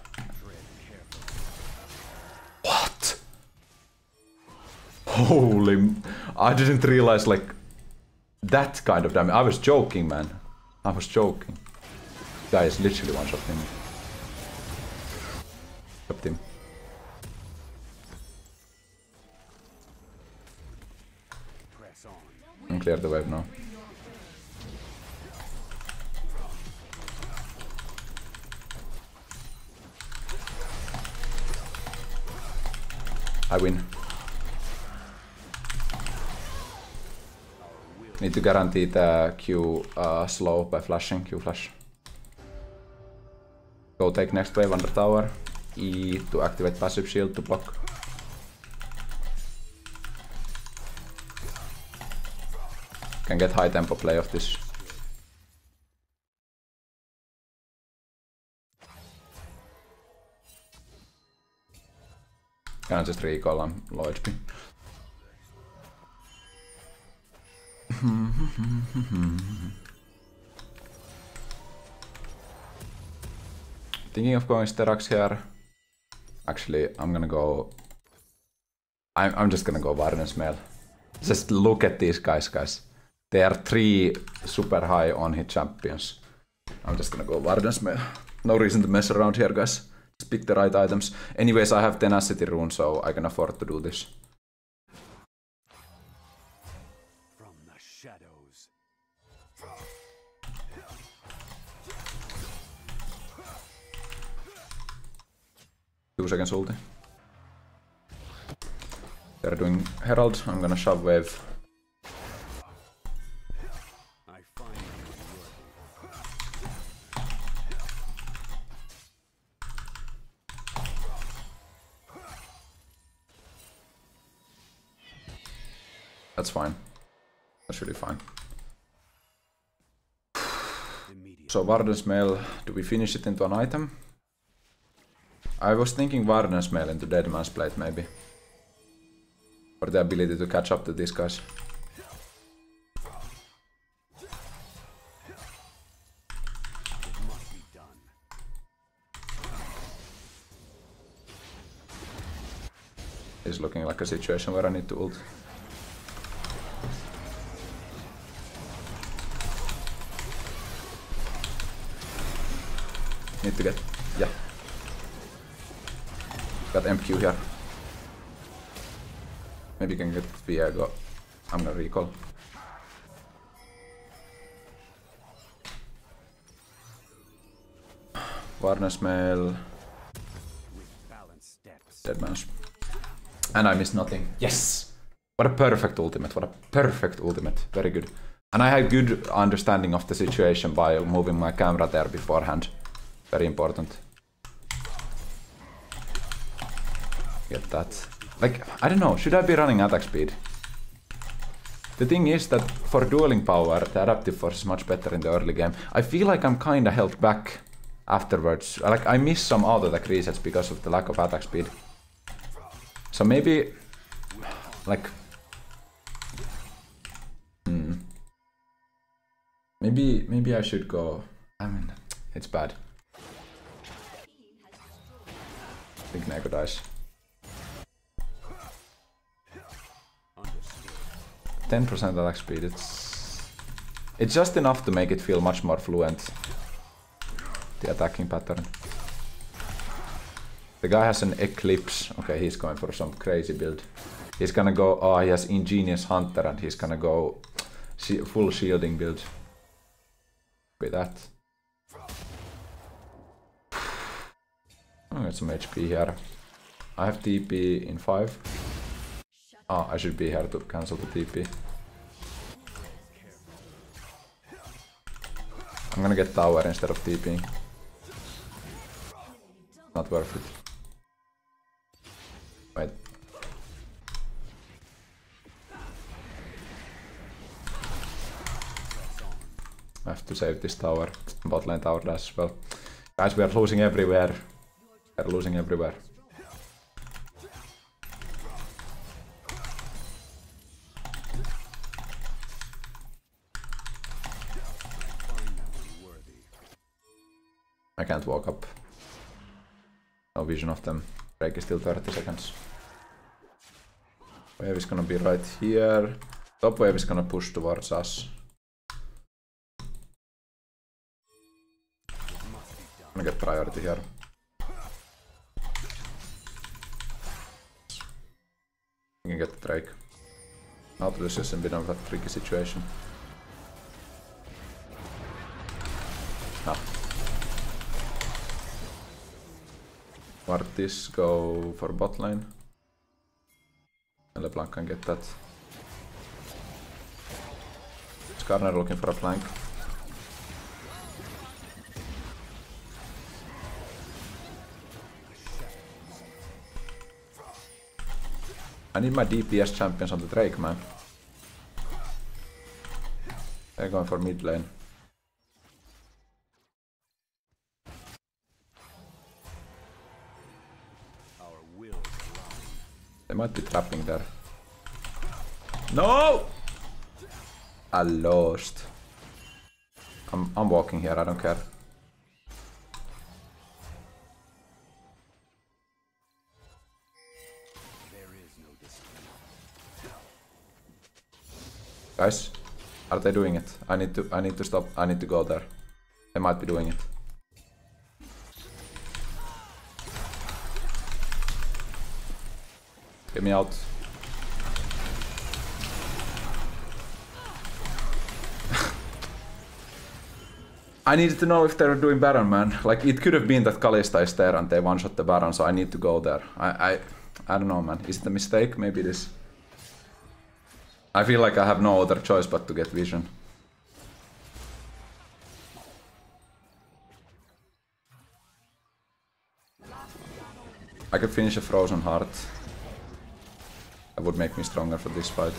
what? Holy! I didn't realize like that kind of damage. I was joking, man. I was joking. Guy is literally one shot him. Chopped him. And clear the wave now. I win. Need to guarantee the Q uh, slow by flashing, Q flash. Go take next wave under tower. E to activate passive shield to block. Can get high tempo play of this. I'm low HP. Thinking of going Sterak's here. Actually, I'm gonna go... I'm, I'm just gonna go Mail. Just look at these guys, guys. They are three super high on hit champions. I'm just gonna go Warden's. No reason to mess around here, guys. Pick the right items. Anyways, I have Tenacity Rune, so I can afford to do this. From the shadows. Two seconds ulti. They're doing Herald. I'm gonna shove wave. That's fine. That's really fine. So Warden's Mail, do we finish it into an item? I was thinking Warden's Mail into Dead Man's Plate maybe. For the ability to catch up to these guys. It must be done. It's looking like a situation where I need to ult. Need to get... yeah. Got MQ here. Maybe can get Viego. I'm gonna recall. Mail, With. Dead Man's. And I missed nothing. Yes! What a perfect ultimate, what a perfect ultimate. Very good. And I had good understanding of the situation by moving my camera there beforehand. Very important. Get that. Like, I don't know, should I be running attack speed? The thing is that for dueling power, the adaptive force is much better in the early game. I feel like I'm kinda held back afterwards. Like, I miss some auto attack resets because of the lack of attack speed. So maybe, like, hmm. Maybe, maybe I should go. I mean, it's bad. Think Neeko dies. 10% attack speed. It's it's just enough to make it feel much more fluent. The attacking pattern. The guy has an eclipse. Okay, he's going for some crazy build. He's gonna go. Oh, he has ingenious hunter, and he's gonna go full shielding build. With that. I got some HP here. I have TP in five. Oh, I should be here to cancel the TP. I'm gonna get tower instead of TPing. Not worth it. Wait. I have to save this tower. Bot lane tower dash as well. Guys, we are losing everywhere. Are losing everywhere. I can't walk up. No vision of them. Drake is still 30 seconds. Wave is gonna be right here. Top wave is gonna push towards us. I'm gonna get priority here. We can get the Drake. Nautilus is in a bit of a tricky situation. Ah. Martis go for bot lane. And LeBlanc can get that. Skarner looking for a flank. I need my DPS champions on the Drake, man. They're going for mid lane. They might be trapping there. No! I lost. I'm, I'm walking here, I don't care. Guys, are they doing it? I need to I need to stop. I need to go there. They might be doing it. Get me out. *laughs* I needed to know if they were doing Baron, man. Like, it could have been that Kalista is there and they one-shot the Baron, so I need to go there. I, I, I don't know, man. Is it a mistake? Maybe it is. I feel like I have no other choice but to get vision. I could finish a frozen heart. That would make me stronger for this fight.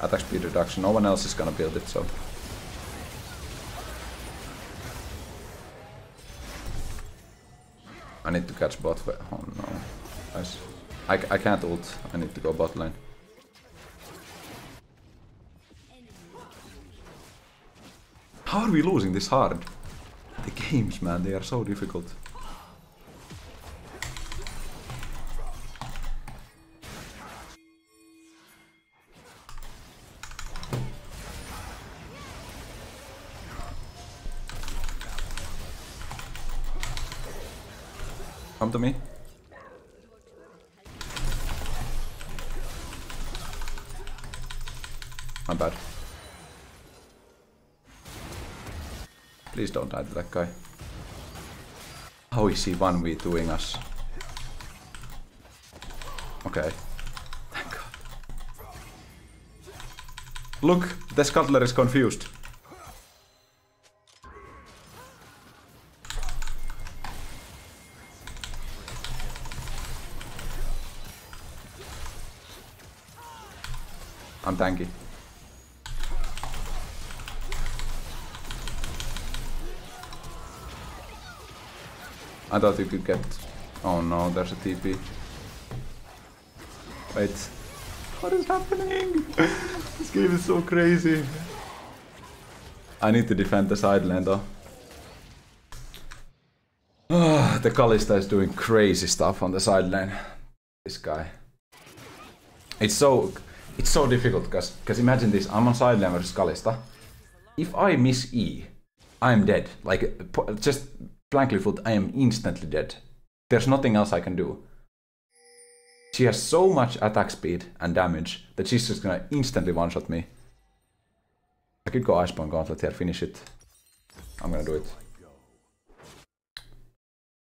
Attack speed reduction, no one else is gonna build it, so... I need to catch bot. Oh no. I, I can't ult. I need to go bot lane. How are we losing this hard? The games, man, they are so difficult. Come to me. Please don't die to that guy. How is he 1v2ing us? Okay. Thank god. Look, the scuttler is confused. I'm tanky. I thought you could get... Oh no, there's a TP. Wait. What is happening? *laughs* this game is so crazy. I need to defend the side lane though. Ah, the Kalista is doing crazy stuff on the side lane. This guy. It's so it's so difficult because because imagine this, I'm on side lane versus Kalista. If I miss E, I'm dead. Like just blankly foot, I am instantly dead. There's nothing else I can do. She has so much attack speed and damage that she's just gonna instantly one-shot me. I could go Iceborn Gauntlet here, finish it. I'm gonna do it.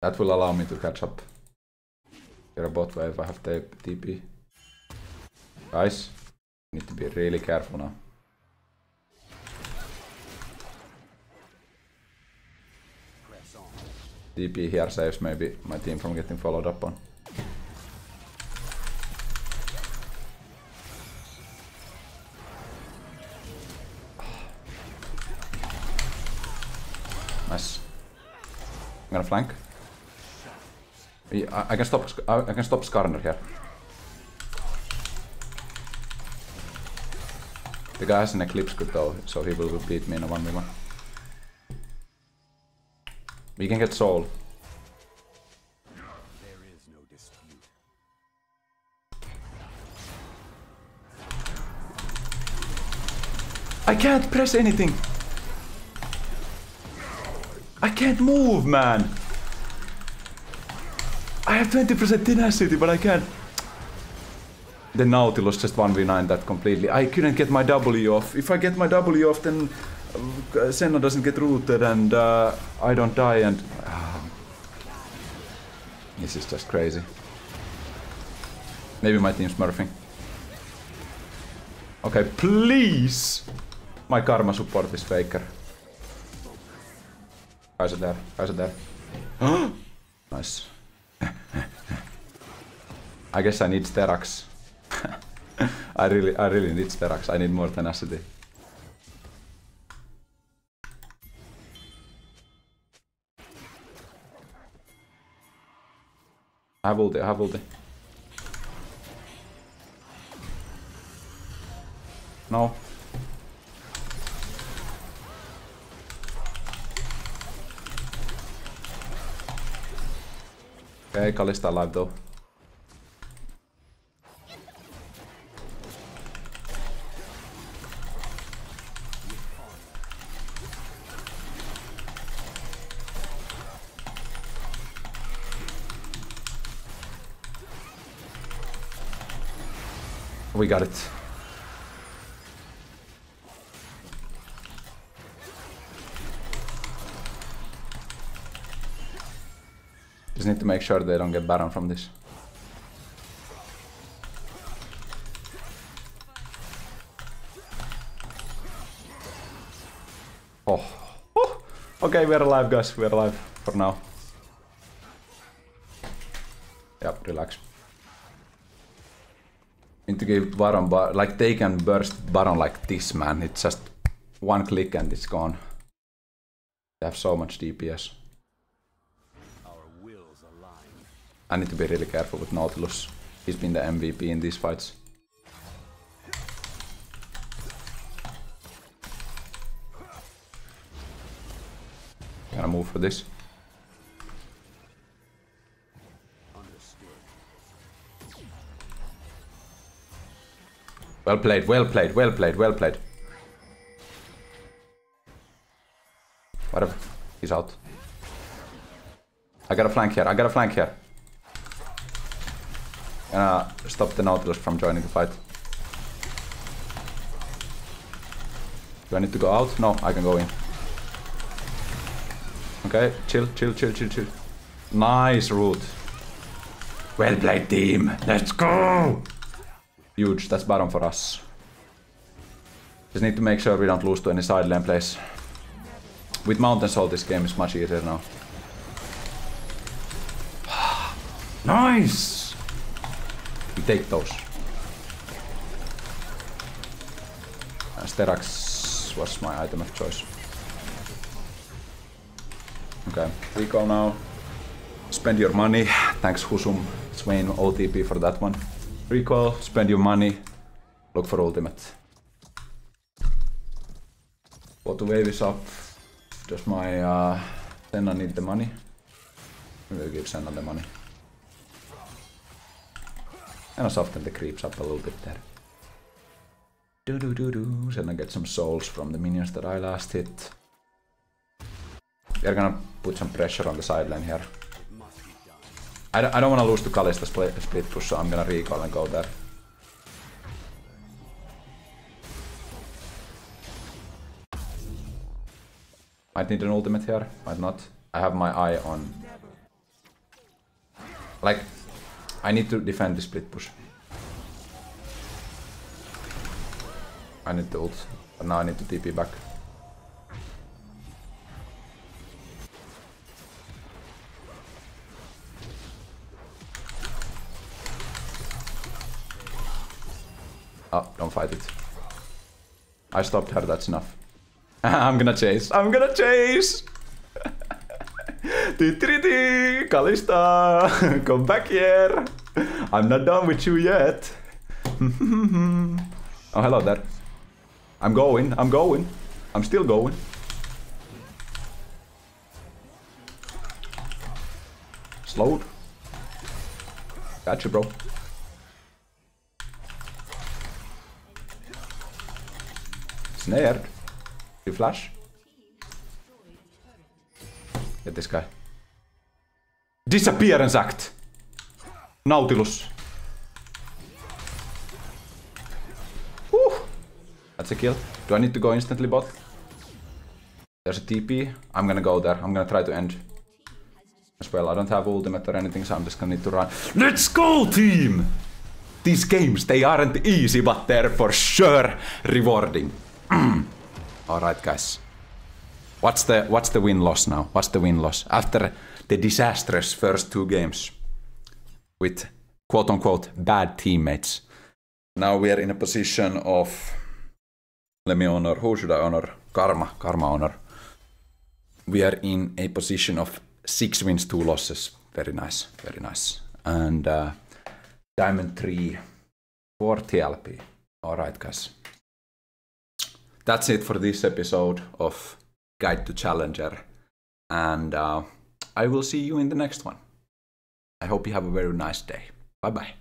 That will allow me to catch up. Get a bot wave, I have TP. Guys, need to be really careful now. Press on. TP here saves maybe my team from getting followed up on. Nice. I'm gonna flank. I, I can stop. I can stop Skarner here. The guy has an Eclipse good though, so he will beat me in a 1v1. We can get dispute. I can't press anything. I can't move, man. I have 20% tenacity, but I can't. The Nautilus just 1v9 that completely. I couldn't get my W off. If I get my W off, then Senna doesn't get rooted and uh, I don't die and... ah. *sighs* this is just crazy. Maybe my team's smurfing. Okay, please! My karma support is faker. Guys are there, guys are there. *gasps* nice. *laughs* I guess I need Sterak's. *laughs* I really, I really need Sterak's. I need more tenacity. I have ulti, I have ulti. No. Okay, Kalista alive though. We got it. Just need to make sure they don't get Baron from this. Oh. oh. Okay, we're alive, guys. We're alive for now. Yep, relax. Need to give Baron, like they can burst Baron like this, man. It's just one click and it's gone. They have so much DPS. Our wills align. I need to be really careful with Nautilus. He's been the MVP in these fights. Gonna move for this. Well played, well played, well played, well played. Whatever. He's out. I got a flank here, I got a flank here. Gonna stop the Nautilus from joining the fight. Do I need to go out? No, I can go in. Okay, chill, chill, chill, chill, chill. Nice route. Well played, team. Let's go! Huge, that's bottom for us. Just need to make sure we don't lose to any side lane plays. With Mountain Soul, this game is much easier now. *sighs* nice! We take those. Sterak's was my item of choice. Okay, recall now. Spend your money. Thanks Husum, Swain, OTP for that one. Recall, spend your money. Look for ultimate. Water wave is up. Does my uh, Senna need the money? We'll give Senna the money. And I'll soften the creeps up a little bit there. Do do do do. Senna get some souls from the minions that I last hit. We're gonna put some pressure on the sideline here. I don't, I don't want to lose to Kalista split, push, so I'm gonna recall and go there. Might need an ultimate here, might not. I have my eye on... Like, I need to defend the split push. I need to ult, but now I need to TP back. Don't fight it. I stopped her, that's enough. *laughs* I'm gonna chase. I'm gonna chase! *laughs* Ti-ti-ti, Kalista, *laughs* come back here. I'm not done with you yet. oh, hello there. I'm going, I'm going. I'm still going. Slowed. Gotcha, bro. Snared. You flash? Get this guy. Disappearance act! Nautilus. Woo! That's a kill. Do I need to go instantly bot? There's a TP. I'm gonna go there. I'm gonna try to end. As well, I don't have ultimate or anything, so I'm just gonna need to run. Let's go, team! these games, they aren't easy, but they're for sure rewarding. All right, guys. What's the what's the win loss now? What's the win loss after the disastrous first two games with quote unquote bad teammates? Now we are in a position of let me honor who should I honor? Karma, Karma honor. We are in a position of six wins, two losses. Very nice, very nice. And uh, Diamond three, four TLP. All right, guys. That's it for this episode of Guide to Challenger. And uh, I will see you in the next one. I hope you have a very nice day. Bye bye.